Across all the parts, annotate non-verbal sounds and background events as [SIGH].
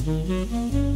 That's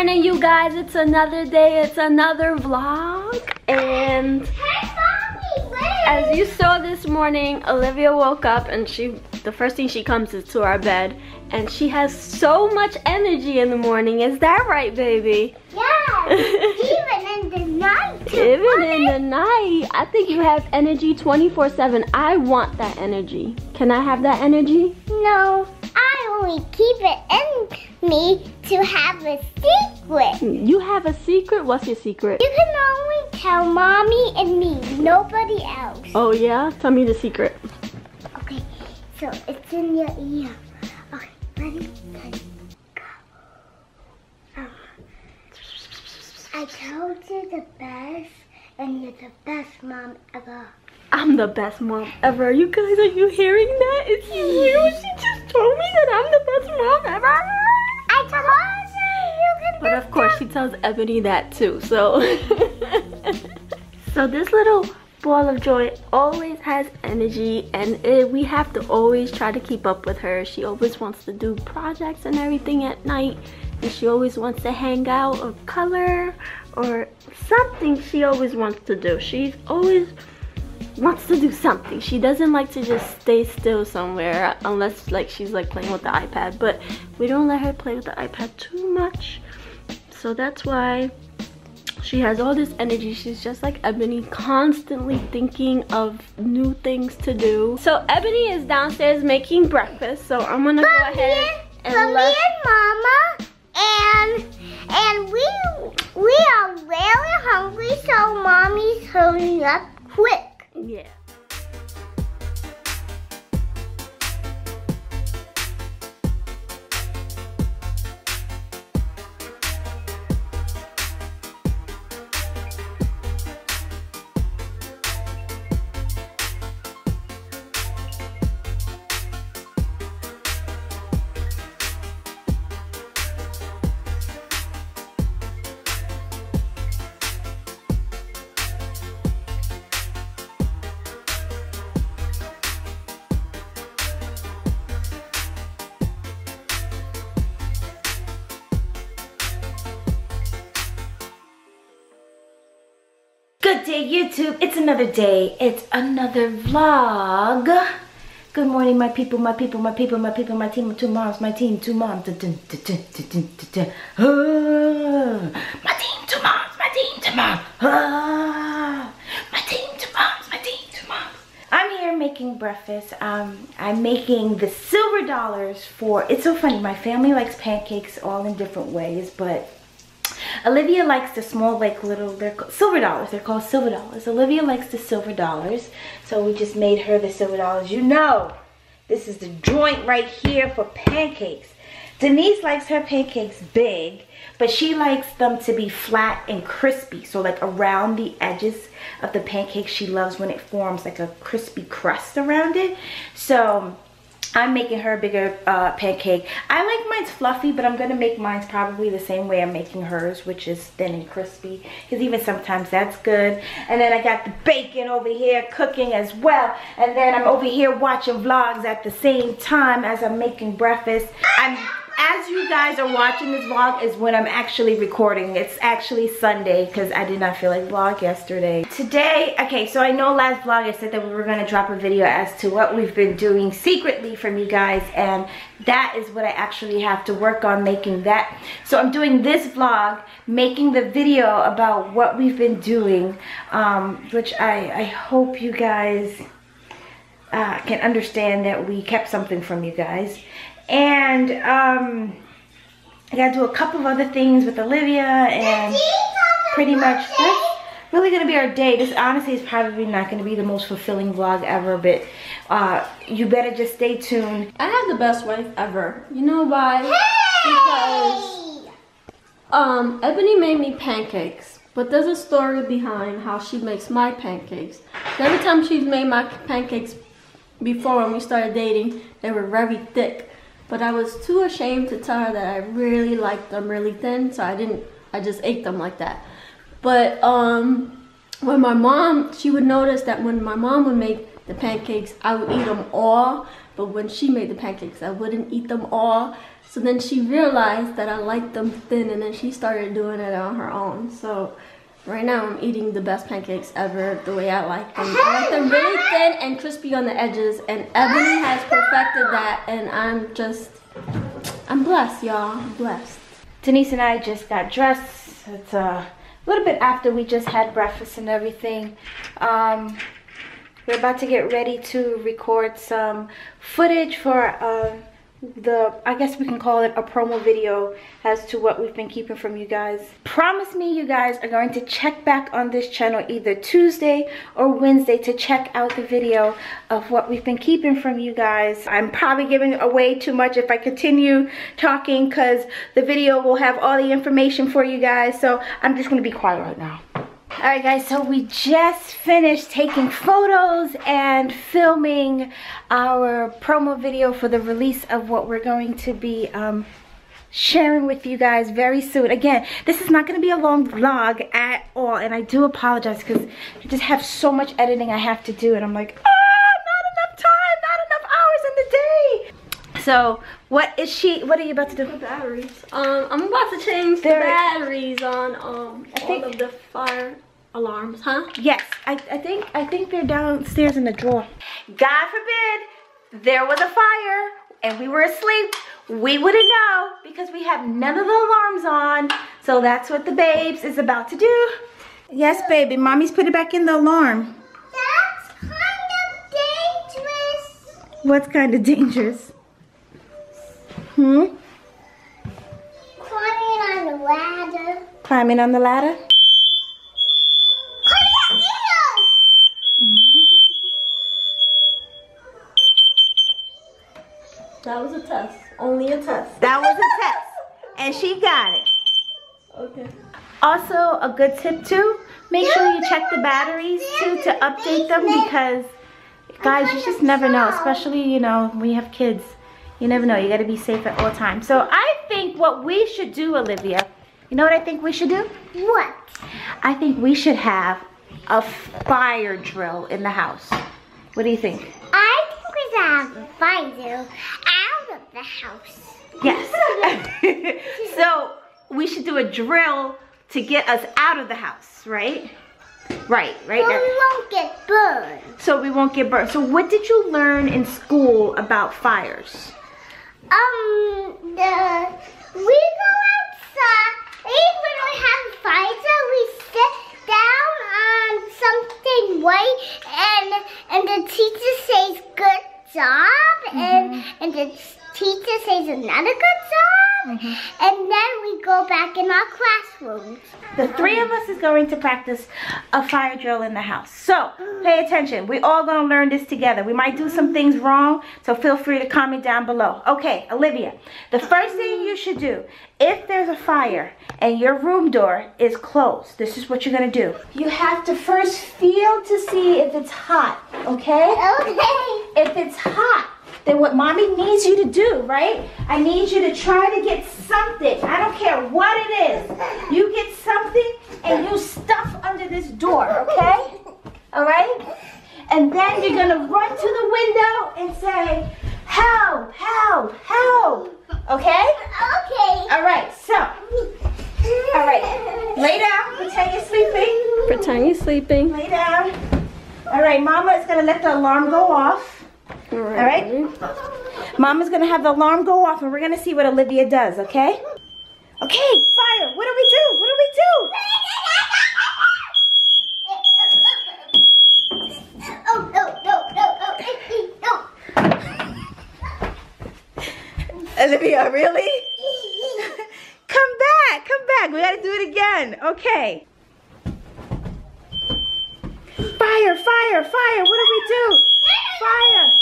morning, you guys. It's another day. It's another vlog. And Hey, mommy, wait. as you saw this morning, Olivia woke up and she, the first thing she comes is to our bed. And she has so much energy in the morning. Is that right, baby? Yes, [LAUGHS] even in the night. Even in the night. I think you have energy 24 7. I want that energy. Can I have that energy? No, only keep it in me to have a secret. You have a secret? What's your secret? You can only tell mommy and me, nobody else. Oh, yeah? Tell me the secret. Okay, so it's in your ear. Okay, ready, go. Um, I told you the best, and you're the best mom ever. I'm the best mom ever. You guys, are you hearing that? It's you. She just told me that I'm the best mom ever. I told you you can But of course, she tells Ebony that too. So, [LAUGHS] so this little ball of joy always has energy, and it, we have to always try to keep up with her. She always wants to do projects and everything at night, and she always wants to hang out or color or something. She always wants to do. She's always wants to do something. She doesn't like to just stay still somewhere unless like she's like playing with the iPad. But we don't let her play with the iPad too much. So that's why she has all this energy. She's just like Ebony, constantly thinking of new things to do. So Ebony is downstairs making breakfast. So I'm gonna go ahead and, and let and Mama, and and we we are really hungry, so Mommy's hurrying up quick. Good day, YouTube. It's another day. It's another vlog. Good morning, my people, my people, my people, my people, my team of two moms, my team, two moms. My team, two moms, my team, two moms. My team, two moms, my team, two moms. I'm here making breakfast. Um, I'm making the silver dollars for, it's so funny, my family likes pancakes all in different ways, but Olivia likes the small, like little, they're silver dollars. They're called silver dollars. Olivia likes the silver dollars. So we just made her the silver dollars. You know, this is the joint right here for pancakes. Denise likes her pancakes big, but she likes them to be flat and crispy. So like around the edges of the pancake, she loves when it forms like a crispy crust around it. So I'm making her a bigger uh, pancake. I like mine's fluffy, but I'm gonna make mine's probably the same way I'm making hers, which is thin and crispy. Because even sometimes that's good. And then I got the bacon over here cooking as well. And then I'm over here watching vlogs at the same time as I'm making breakfast. I'm as you guys are watching this vlog is when I'm actually recording. It's actually Sunday because I did not feel like vlog yesterday. Today, okay, so I know last vlog I said that we were gonna drop a video as to what we've been doing secretly from you guys and that is what I actually have to work on making that. So I'm doing this vlog, making the video about what we've been doing, um, which I, I hope you guys uh, can understand that we kept something from you guys. And um, I gotta do a couple of other things with Olivia and pretty much that's really gonna be our day. This honestly is probably not gonna be the most fulfilling vlog ever, but uh, you better just stay tuned. I have the best wife ever. You know why? Because Um, Ebony made me pancakes, but there's a story behind how she makes my pancakes. Every time she's made my pancakes before when we started dating, they were very thick. But I was too ashamed to tell her that I really liked them really thin, so I didn't, I just ate them like that. But um, when my mom, she would notice that when my mom would make the pancakes, I would eat them all. But when she made the pancakes, I wouldn't eat them all. So then she realized that I liked them thin and then she started doing it on her own. So right now I'm eating the best pancakes ever the way I like them. I like them really thin and crispy on the edges and Ebony has perfected that and I'm just, I'm blessed y'all, I'm blessed. Denise and I just got dressed. It's a little bit after we just had breakfast and everything. Um, we're about to get ready to record some footage for uh, the I guess we can call it a promo video as to what we've been keeping from you guys. Promise me you guys are going to check back on this channel either Tuesday or Wednesday to check out the video of what we've been keeping from you guys. I'm probably giving away too much if I continue talking because the video will have all the information for you guys. So I'm just going to be quiet right now. All right, guys, so we just finished taking photos and filming our promo video for the release of what we're going to be um, sharing with you guys very soon. Again, this is not going to be a long vlog at all, and I do apologize because I just have so much editing I have to do, and I'm like, So, what is she, what are you about to do? The batteries. Um, I'm about to change the batteries on um I think, all of the fire alarms, huh? Yes, I, I think I think they're downstairs in the drawer. God forbid there was a fire and we were asleep, we wouldn't know because we have none of the alarms on. So that's what the babes is about to do. Yes, baby, mommy's put it back in the alarm. That's kind of dangerous. What's kind of dangerous? Hmm? Climbing on the ladder. Climbing on the ladder? [LAUGHS] That was a test. Only a test. That was a test. And she got it. Okay. Also, a good tip too, make sure you check the batteries too to update them because guys, you just never know, especially, you know, when you have kids. You never know, you gotta be safe at all times. So I think what we should do, Olivia, you know what I think we should do? What? I think we should have a fire drill in the house. What do you think? I think we should have a fire drill out of the house. Yes. [LAUGHS] so we should do a drill to get us out of the house, right? Right, right. So we won't get burned. So we won't get burned. So what did you learn in school about fires? Um, the we go outside. When we have a fire we sit down on something white, and and the teacher says good job, mm -hmm. and Mm-hmm. and the teacher says another good job. Mm -hmm. And then we go back in our classrooms. The three of us is going to practice a fire drill in the house. So pay attention. We all gonna learn this together. We might do some things wrong, so feel free to comment down below. Okay, Olivia, the first thing you should do, if there's a fire and your room door is closed, this is what you're gonna do. You have to first feel to see if it's hot, okay? Okay. If it's hot, then what mommy needs you to do, right? I need you to try to get something. I don't care what it is. You get something and you stuff under this door, okay? All right? And then you're going to run to the window and say, help, help, help. Okay? Okay. All right, so. All right. Lay down. Pretend you're sleeping. Pretend you're sleeping. Lay down. All right, Mama is going to let the alarm go off. All right. Mama's gonna have the alarm go off and we're gonna see what Olivia does, okay? Okay, fire, what do we do? What do we do? Oh, no, no, no, no, no. Olivia, really? come back, come back. We gotta do it again. Okay. Fire, fire, fire. What do we do? Fire,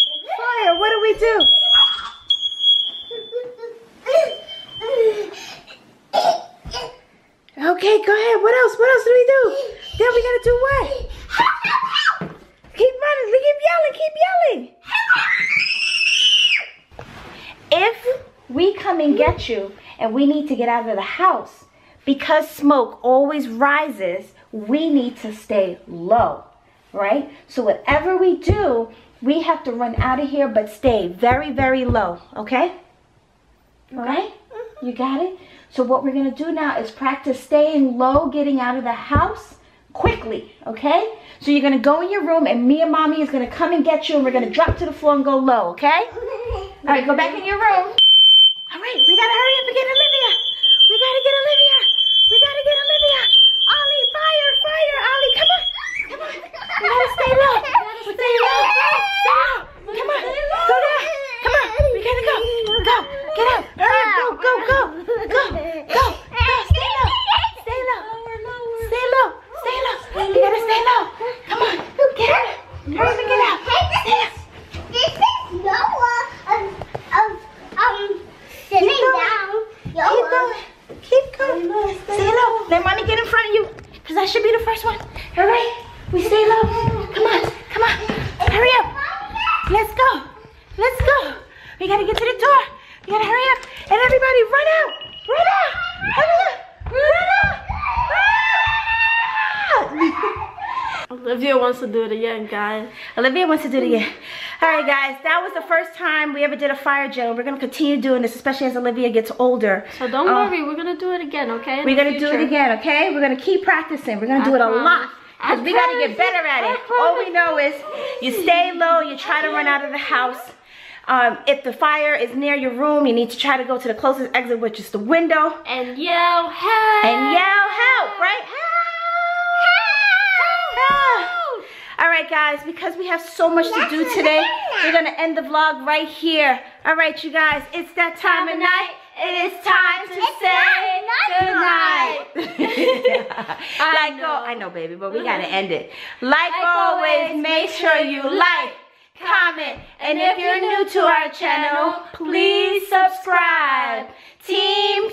fire. What do we do? Okay, go ahead. What else? What else do we do? Then we gotta do what? Keep running. We keep yelling. Keep yelling. If we come and get you and we need to get out of the house, because smoke always rises, we need to stay low, right? So whatever we do, we have to run out of here, but stay very, very low, okay? All right? Mm-hmm. You got it? So what we're gonna do now is practice staying low, getting out of the house quickly, okay? So you're gonna go in your room and me and mommy is gonna come and get you and we're gonna drop to the floor and go low, okay? [LAUGHS] All right, go back in your room. All right, we gotta hurry up and get in We gotta get Olivia. We gotta get Olivia. Ollie, fire, fire, Ollie, come on. Come on. We gotta stay low. Stay low. Stay low. Come on. Go down. Come on. We gotta go. Go. Get out. Hurry up. Go, go, go. Go. Go. Go. Stay low. Stay low. Stay low. Stay low. You gotta stay low. Come on. Get out. Hurry up and get out. Stay low. This is Noah. Um, um, um, sitting Keep going. down. Keep going. Keep going. Stay low. Let mommy get in front of you. Because I should be the first one. All right. We stay low. Come on. Come on. Hurry up. Let's go. Let's go. We got to get to the door. We got to hurry up. And everybody run out. Run out. Hurry up. Run out. Ah! [LAUGHS] Olivia wants to do it again, guys. Olivia wants to do it again. All right, guys, that was the first time we ever did a fire drill. We're gonna continue doing this, especially as Olivia gets older. So don't Uh, worry, we're gonna do it again, okay? in We're gonna do it again, okay? We're gonna keep practicing. We're gonna do I it a lot. Because we gotta get better at it. All we know is you stay low, you try to run out of the house. Um, if the fire is near your room, you need to try to go to the closest exit, which is the window, And yell, help! and yell help, right? Help! Right, guys, because we have so much to do today, we're gonna end the vlog right here. All right, you guys, it's that time of night. It is time to say goodnight. [LAUGHS] [LAUGHS] I like know. al- I know, baby, but we gotta end it. Like, Like always, always, make sure you like, comment, and if you're new to our channel, please subscribe. Team